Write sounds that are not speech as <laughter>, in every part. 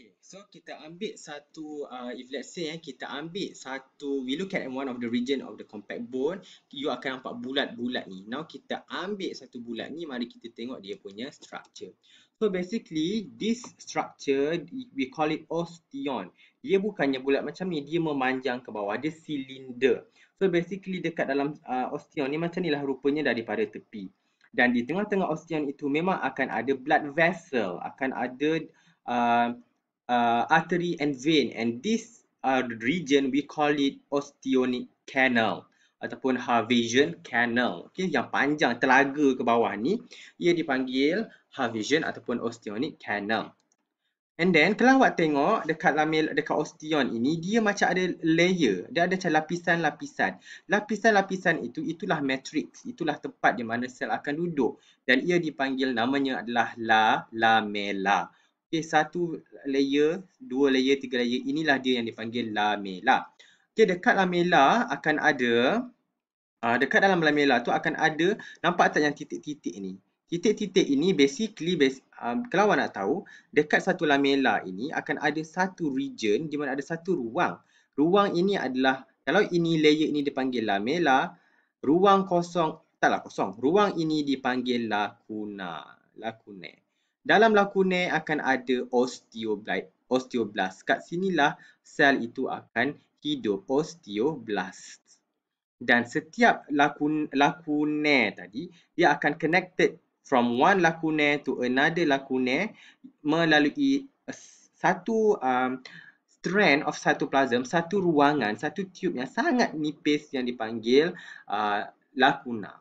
Okay, so kita ambil satu, uh, if let's say eh, kita ambil satu, we look at one of the region of the compact bone, you akan nampak bulat-bulat ni. Now kita ambil satu bulat ni, mari kita tengok dia punya structure. So basically, this structure, we call it osteon. Dia bukannya bulat macam ni, dia memanjang ke bawah, dia cylinder. So basically dekat dalam uh, osteon ni macam ni lah rupanya daripada tepi. Dan di tengah-tengah osteon itu memang akan ada blood vessel, akan ada uh, uh, artery and vein and this uh, region we call it osteonic canal ataupun Harvesian canal. Okay yang panjang telaga ke bawah ni ia dipanggil Harvesian ataupun osteonic canal. And then kalau awak tengok dekat lamel dekat osteon ini dia macam ada layer. Dia ada macam lapisan-lapisan. Lapisan-lapisan itu itulah matrix. Itulah tempat di mana sel akan duduk. Dan ia dipanggil namanya adalah la lamella Okay, satu layer, dua layer, tiga layer. Inilah dia yang dipanggil lamella. Okay, dekat lamella akan ada, uh, dekat dalam lamella tu akan ada, nampak tak yang titik-titik ni? Titik-titik ini basically, bas um, kalau awak nak tahu, dekat satu lamella ini akan ada satu region di mana ada satu ruang. Ruang ini adalah, kalau ini layer ini dipanggil lamella, ruang kosong, taklah kosong, ruang ini dipanggil lacuna. Lacunae. Dalam lakune akan ada osteoblast. Osteoblast. Kat sinilah sel itu akan hidup. Osteoblast. Dan setiap lakun, lakune tadi, dia akan connected from one lakune to another lakune melalui satu um, strand of cytoplasm, satu ruangan, satu tube yang sangat nipis yang dipanggil uh, lacuna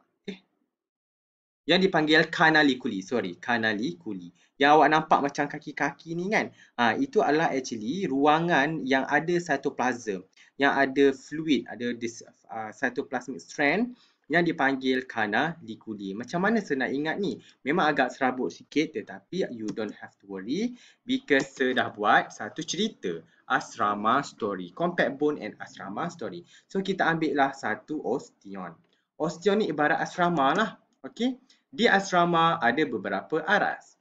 yang dipanggil canaliculi. Sorry, canaliculi. Yang awak nampak macam kaki-kaki ni kan. Ha, itu adalah actually ruangan yang ada cytoplasm. Yang ada fluid, ada this uh, cytoplasmic strand yang dipanggil canaliculi. Macam mana saya nak ingat ni? Memang agak serabut sikit tetapi you don't have to worry because saya dah buat satu cerita asrama story. Compact bone and asrama story. So kita ambil lah satu osteon. Osteon ni ibarat asrama lah. Okay di asrama ada beberapa aras.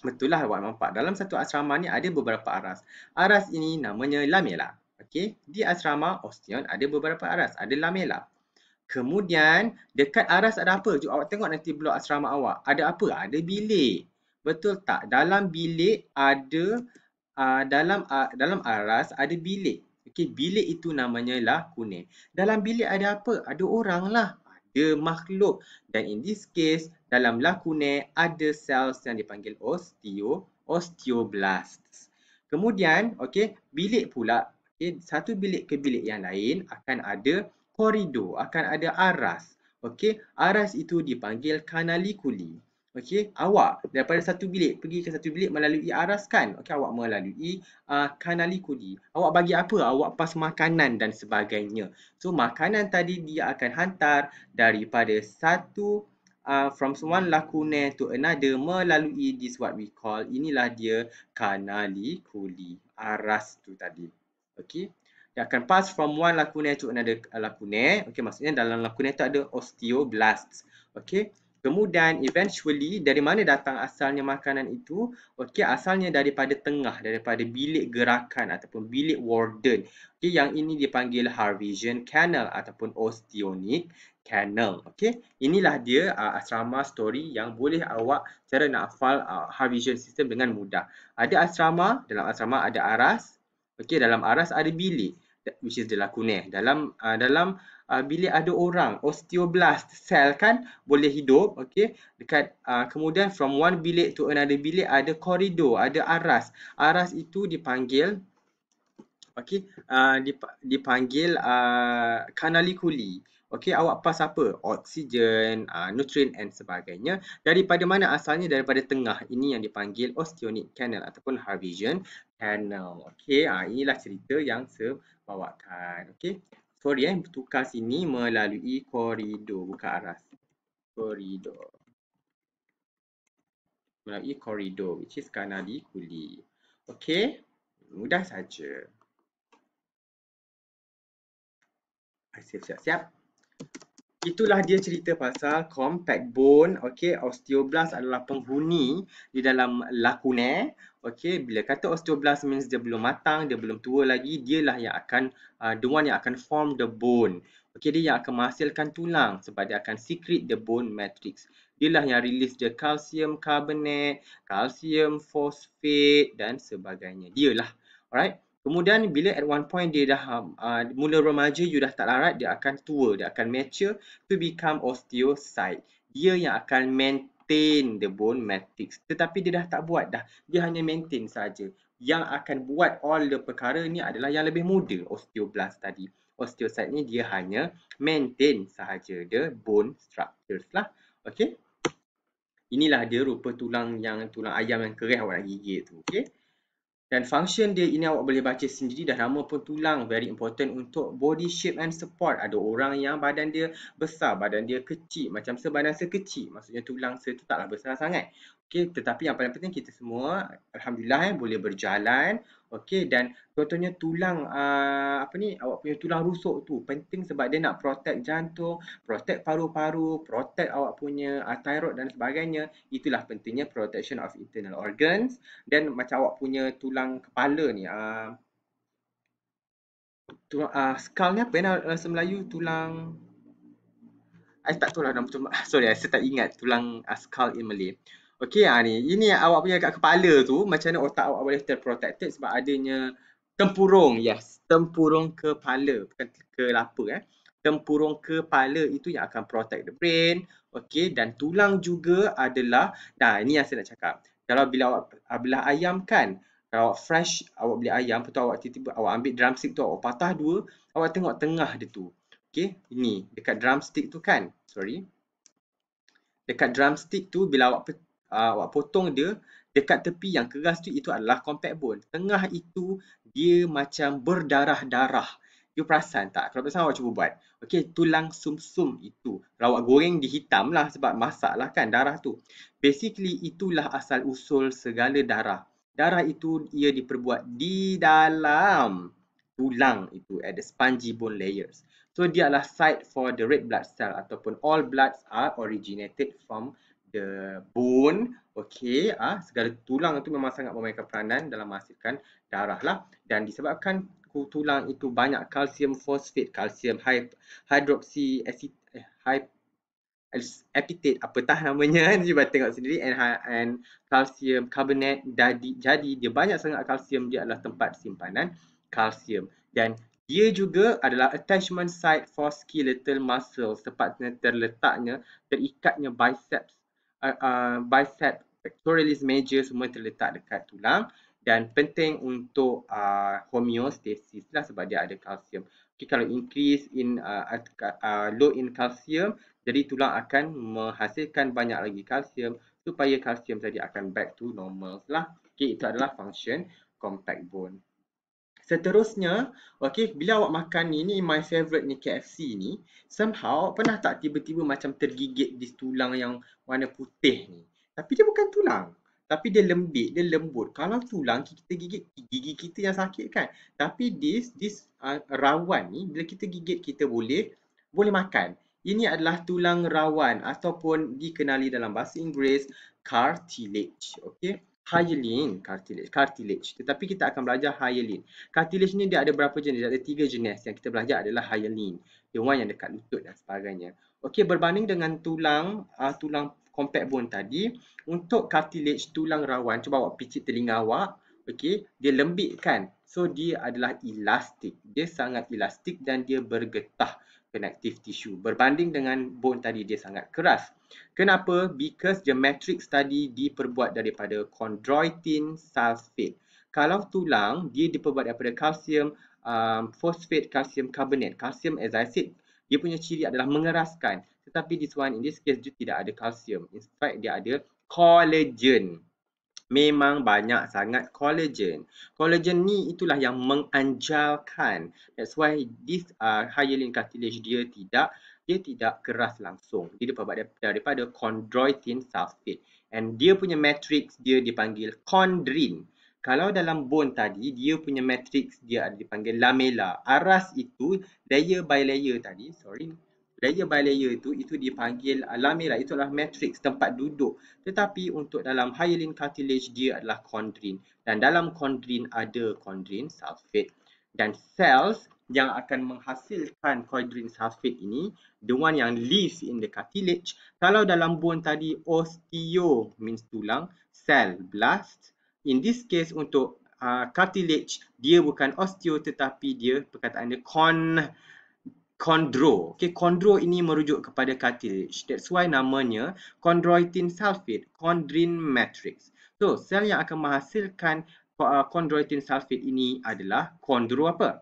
Betul lah awak nampak dalam satu asrama ni ada beberapa aras. Aras ini namanya lamela. Okey, di asrama osteon ada beberapa aras, ada lamela. Kemudian dekat aras ada apa? Jom awak tengok nanti blok asrama awak. Ada apa? Ada bilik. Betul tak? Dalam bilik ada uh, dalam uh, dalam aras ada bilik. Okey, bilik itu namanya lah kuning. Dalam bilik ada apa? Ada orang lah ada makhluk dan in this case dalam lakune ada cells yang dipanggil osteo osteoblasts. Kemudian okey bilik pula okey satu bilik ke bilik yang lain akan ada koridor, akan ada aras. Okey aras itu dipanggil canaliculi. Okey, awak daripada satu bilik pergi ke satu bilik melalui aras kan? Okey, awak melalui uh, kanali kudi. Awak bagi apa? Awak pas makanan dan sebagainya. So, makanan tadi dia akan hantar daripada satu uh, from one lacune to another melalui this what we call inilah dia kanali kuli. Aras tu tadi. Okey. Dia akan pass from one lacune to another lacune. Okey, maksudnya dalam lacune tu ada osteoblasts. Okey. Kemudian eventually dari mana datang asalnya makanan itu? Okey, asalnya daripada tengah, daripada bilik gerakan ataupun bilik warden. Okey, yang ini dipanggil Harvesian Canal ataupun Osteonic Canal. Okey, inilah dia uh, asrama story yang boleh awak cara nak hafal uh, Harvesian system dengan mudah. Ada asrama, dalam asrama ada aras. Okey, dalam aras ada bilik which is the lacune. Dalam uh, dalam uh, bilik ada orang, osteoblast sel kan boleh hidup, okey. Dekat uh, kemudian from one bilik to another bilik ada koridor, ada aras. Aras itu dipanggil okey, uh, dip, dipanggil uh, canaliculi. Okey, awak pas apa? Oksigen, uh, nutrient and sebagainya. Daripada mana asalnya? Daripada tengah. Ini yang dipanggil osteonic canal ataupun Harvesian canal. Okey, uh, inilah cerita yang saya bawakan. Okey sorry eh tukar sini melalui koridor bukan aras. Koridor. Melalui koridor which is kanali kuli. Okey mudah saja. Siap siap siap itulah dia cerita pasal compact bone. Okey, osteoblast adalah penghuni di dalam lakuner. Okey, bila kata osteoblast means dia belum matang, dia belum tua lagi, dialah yang akan uh, the one yang akan form the bone. Okey, dia yang akan menghasilkan tulang sebab dia akan secrete the bone matrix. Dialah yang release the calcium carbonate, calcium phosphate dan sebagainya. Dialah. Alright. Kemudian bila at one point dia dah uh, mula remaja, you dah tak larat, dia akan tua, dia akan mature to become osteocyte. Dia yang akan maintain the bone matrix. Tetapi dia dah tak buat dah. Dia hanya maintain saja. Yang akan buat all the perkara ni adalah yang lebih muda, osteoblast tadi. Osteocyte ni dia hanya maintain sahaja the bone structures lah. Okay. Inilah dia rupa tulang yang tulang ayam yang kereh awak nak gigit tu. Okay. Dan function dia ini awak boleh baca sendiri dah nama pun tulang very important untuk body shape and support. Ada orang yang badan dia besar, badan dia kecil macam sebadan sekecil. Maksudnya tulang se tu taklah besar sangat. Okey, tetapi yang paling penting kita semua alhamdulillah eh, boleh berjalan, Okey dan contohnya tulang uh, apa ni awak punya tulang rusuk tu penting sebab dia nak protect jantung, protect paru-paru, protect awak punya uh, thyroid dan sebagainya. Itulah pentingnya protection of internal organs dan macam awak punya tulang kepala ni uh, tulang uh, skull ni apa ni bahasa Melayu tulang I tak tahu lah nama tu. <laughs> Sorry, saya tak ingat tulang uh, skull in Malay. Okey, ha, ni. Ini awak punya kat kepala tu, macam mana otak awak boleh terprotected sebab adanya tempurung. Yes, tempurung kepala. Bukan kelapa eh. Tempurung kepala itu yang akan protect the brain. Okey, dan tulang juga adalah, nah ini yang saya nak cakap. Kalau bila awak belah ayam kan, kalau awak fresh, awak beli ayam, betul awak tiba-tiba awak ambil drumstick tu, awak patah dua, awak tengok tengah dia tu. Okey, ini dekat drumstick tu kan. Sorry. Dekat drumstick tu bila awak uh, awak potong dia dekat tepi yang keras tu itu adalah compact bone. Tengah itu dia macam berdarah-darah. You perasan tak? Kalau perasan awak cuba buat. Okey, tulang sumsum -sum itu. Kalau awak goreng dihitam lah sebab masak lah kan darah tu. Basically itulah asal usul segala darah. Darah itu ia diperbuat di dalam tulang itu at the spongy bone layers. So dia adalah site for the red blood cell ataupun all bloods are originated from the bone. Okey ah segala tulang itu memang sangat memainkan peranan dalam menghasilkan darah lah. Dan disebabkan tulang itu banyak kalsium fosfat kalsium hydroxy acid eh, epithet apatah namanya <laughs> kan cuba tengok sendiri and and calcium carbonate jadi jadi dia banyak sangat kalsium dia adalah tempat simpanan kalsium. Dan dia juga adalah attachment site for skeletal muscle sepatutnya terletaknya terikatnya biceps uh, uh, bicep pectoralis major semua terletak dekat tulang dan penting untuk uh, homeostasis lah sebab dia ada kalsium. Okay, kalau increase in uh, uh, low in calcium, jadi tulang akan menghasilkan banyak lagi kalsium supaya kalsium tadi akan back to normal lah. Okay, itu adalah function compact bone. Seterusnya, okay, bila awak makan ni, ni my favorite ni KFC ni, somehow pernah tak tiba-tiba macam tergigit di tulang yang warna putih ni. Tapi dia bukan tulang. Tapi dia lembik, dia lembut. Kalau tulang kita gigit gigi kita yang sakit kan. Tapi this this uh, rawan ni bila kita gigit kita boleh boleh makan. Ini adalah tulang rawan ataupun dikenali dalam bahasa Inggeris cartilage. Okay hyaline cartilage, cartilage. Tetapi kita akan belajar hyaline. Cartilage ni dia ada berapa jenis? Ada tiga jenis yang kita belajar adalah hyaline. The one yang dekat lutut dan sebagainya. Okey, berbanding dengan tulang uh, tulang compact bone tadi, untuk cartilage tulang rawan, cuba awak picit telinga awak. Okey, dia lembik kan? So dia adalah elastik. Dia sangat elastik dan dia bergetah connective tissue. Berbanding dengan bone tadi dia sangat keras. Kenapa? Because matrix tadi diperbuat daripada chondroitin sulfate. Kalau tulang, dia diperbuat daripada kalsium, um, fosfat, kalsium carbonate. Kalsium as I said, dia punya ciri adalah mengeraskan. Tetapi this one, in this case, dia tidak ada kalsium. In fact, dia ada collagen memang banyak sangat collagen. Collagen ni itulah yang menganjalkan. That's why this uh, hyaline cartilage dia tidak dia tidak keras langsung. Dia diperbuat daripada chondroitin sulfate. And dia punya matrix dia dipanggil chondrin. Kalau dalam bone tadi, dia punya matrix dia ada dipanggil lamella. Aras itu layer by layer tadi, sorry. Layer by layer itu itu dipanggil uh, lamella itu adalah matrix tempat duduk. Tetapi untuk dalam hyaline cartilage dia adalah chondrin dan dalam chondrin ada chondrin sulfate. Dan cells yang akan menghasilkan chondrin sulfate ini the one yang live in the cartilage kalau dalam bone tadi osteo means tulang cell blast. In this case untuk uh, cartilage dia bukan osteo tetapi dia perkataan dia con chondro. Okay, chondro ini merujuk kepada cartilage. That's why namanya chondroitin sulfate, chondrin matrix. So, sel yang akan menghasilkan uh, chondroitin sulfate ini adalah chondro apa?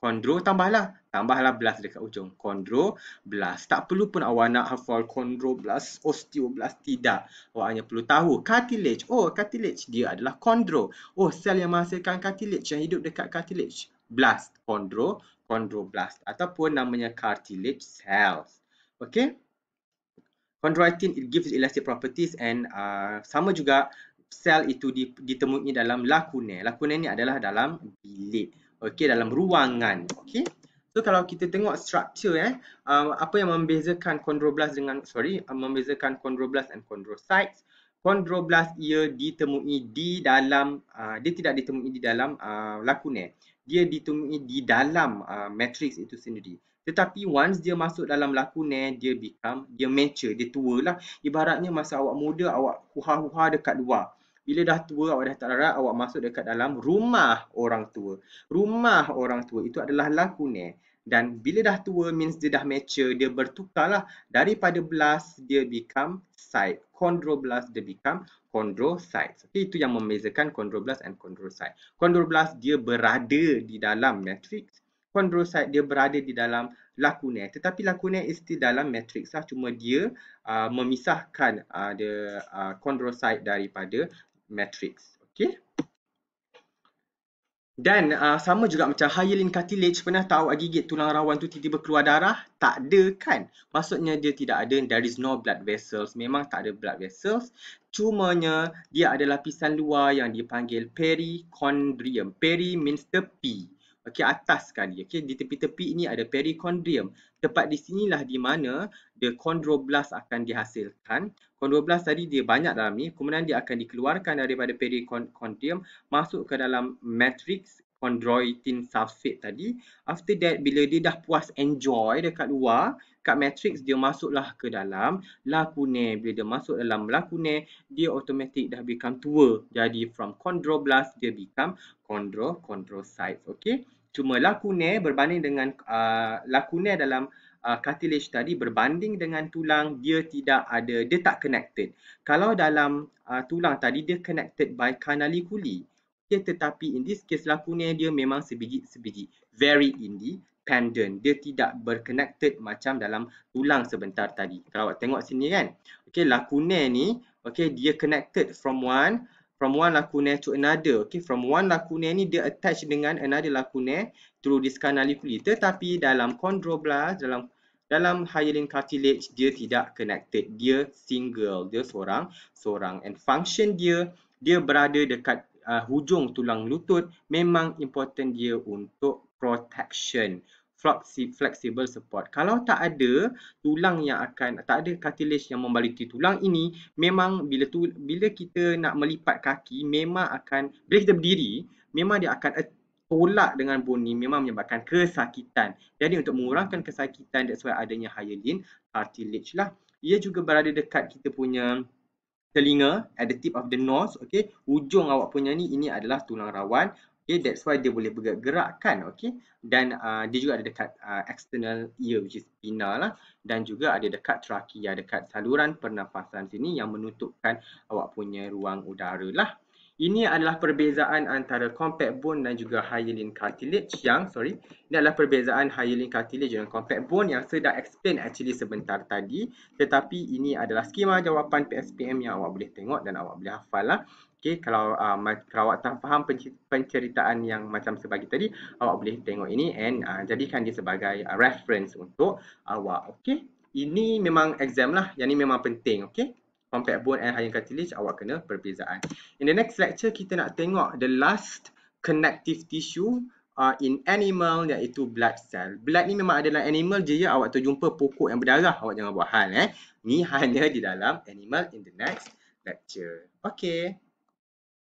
Chondro tambahlah. Tambahlah blast dekat ujung. Chondro blast. Tak perlu pun awak nak hafal chondro blast, osteoblast. Tidak. Awak hanya perlu tahu. Cartilage. Oh, cartilage. Dia adalah chondro. Oh, sel yang menghasilkan cartilage yang hidup dekat cartilage. Blast. Chondro chondroblast ataupun namanya cartilage cells. Okay. Chondroitin it gives elastic properties and uh, sama juga sel itu ditemui dalam lakunae. Lakunae ni adalah dalam bilik. Okay, dalam ruangan. Okay. So kalau kita tengok structure eh, uh, apa yang membezakan chondroblast dengan sorry, uh, membezakan chondroblast and chondrocytes. Chondroblast ia ditemui di dalam uh, dia tidak ditemui di dalam uh, lakunae dia ditemui di dalam uh, matrix itu sendiri. Tetapi once dia masuk dalam lakunae, dia become, dia mature, dia tua lah. Ibaratnya masa awak muda, awak huha-huha dekat luar. Bila dah tua, awak dah tak larat, awak masuk dekat dalam rumah orang tua. Rumah orang tua itu adalah lakunae. Dan bila dah tua means dia dah mature, dia bertukar lah. Daripada blast, dia become site. Chondroblast, dia become chondrocytes. Okay, itu yang membezakan chondroblast and chondrocyte. Chondroblast dia berada di dalam matrix. Chondrocyte dia berada di dalam lakunae. Tetapi lakunae is still dalam matrix lah. Cuma dia uh, memisahkan uh, the uh, chondrocyte daripada matrix. Okay. Dan uh, sama juga macam hyaline cartilage pernah tahu gigit tulang rawan tu tiba-tiba keluar darah? Tak ada kan? Maksudnya dia tidak ada, there is no blood vessels. Memang tak ada blood vessels. Cumanya dia ada lapisan luar yang dipanggil perichondrium. Peri means tepi. Okey, atas sekali. Okey, di tepi-tepi ini ada perichondrium. Tepat di sinilah di mana the chondroblast akan dihasilkan. Chondroblast tadi dia banyak dalam ni, kemudian dia akan dikeluarkan daripada perichondrium masuk ke dalam matrix chondroitin sulfate tadi. After that, bila dia dah puas enjoy dekat luar, kat matrix dia masuklah ke dalam lacunae. Bila dia masuk dalam lacunae, dia automatic dah become tua. Jadi from chondroblast, dia become chondro, chondrocytes. Okay. Cuma lacunae berbanding dengan uh, lacunae dalam uh, cartilage tadi berbanding dengan tulang dia tidak ada dia tak connected. Kalau dalam uh, tulang tadi dia connected by canaliculi. Okay, tetapi in this case lakunya dia memang sebiji-sebiji very independent. Dia tidak berconnected macam dalam tulang sebentar tadi. Kalau awak tengok sini kan. Okay, lakunya ni okay, dia connected from one from one lacunae to another. Okay, from one lacunae ni dia attach dengan another lacunae through this canaliculi. Tetapi dalam chondroblast, dalam dalam hyaline cartilage dia tidak connected. Dia single, dia seorang seorang and function dia dia berada dekat uh, hujung tulang lutut memang important dia untuk protection flexible support. Kalau tak ada tulang yang akan tak ada cartilage yang membaliti tulang ini, memang bila tu bila kita nak melipat kaki memang akan bila kita berdiri, memang dia akan tolak dengan bone ni memang menyebabkan kesakitan. Jadi untuk mengurangkan kesakitan that's why adanya hyaline cartilage lah. Ia juga berada dekat kita punya telinga at the tip of the nose, okay? Ujung awak punya ni ini adalah tulang rawan. Okay, that's why dia boleh bergerakkan, okay? Dan uh, dia juga ada dekat uh, external ear which is pinna lah dan juga ada dekat trachea dekat saluran pernafasan sini yang menutupkan awak punya ruang udara lah. Ini adalah perbezaan antara compact bone dan juga hyaline cartilage yang, sorry, ini adalah perbezaan hyaline cartilage dan compact bone yang saya dah explain actually sebentar tadi. Tetapi ini adalah skema jawapan PSPM yang awak boleh tengok dan awak boleh hafal lah. Okay, kalau, uh, kalau awak tak faham penceritaan yang macam sebagi tadi, awak boleh tengok ini and uh, jadikan dia sebagai uh, reference untuk awak. Okay, ini memang exam lah. Yang ini memang penting. Okay compact bone and hyaline cartilage awak kena perbezaan. In the next lecture kita nak tengok the last connective tissue uh, in animal iaitu blood cell. Blood ni memang adalah animal je ya awak terjumpa pokok yang berdarah awak jangan buat hal eh. Ni <laughs> hanya di dalam animal in the next lecture. Okay.